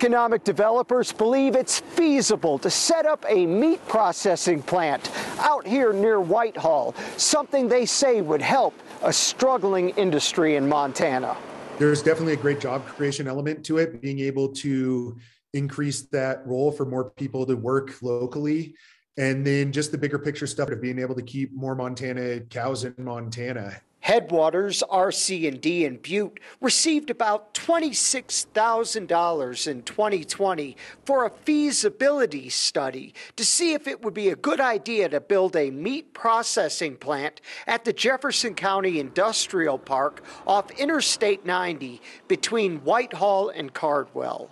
Economic developers believe it's feasible to set up a meat processing plant out here near Whitehall, something they say would help a struggling industry in Montana. There's definitely a great job creation element to it, being able to increase that role for more people to work locally. And then just the bigger picture stuff of being able to keep more Montana cows in Montana Headwaters RC&D in Butte received about $26,000 in 2020 for a feasibility study to see if it would be a good idea to build a meat processing plant at the Jefferson County Industrial Park off Interstate 90 between Whitehall and Cardwell.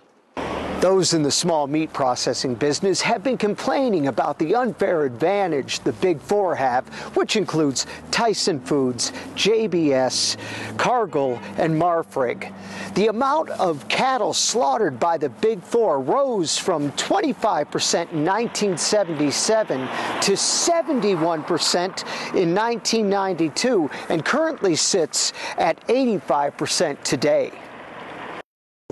Those in the small meat processing business have been complaining about the unfair advantage the Big Four have, which includes Tyson Foods, JBS, Cargill, and Marfrig. The amount of cattle slaughtered by the Big Four rose from 25% in 1977 to 71% in 1992 and currently sits at 85% today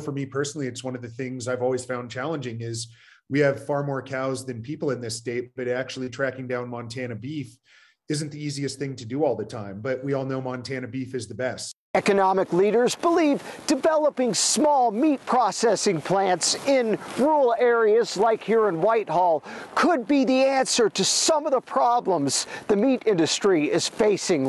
for me personally, it's one of the things I've always found challenging is we have far more cows than people in this state, but actually tracking down Montana beef isn't the easiest thing to do all the time. But we all know Montana beef is the best. Economic leaders believe developing small meat processing plants in rural areas like here in Whitehall could be the answer to some of the problems the meat industry is facing.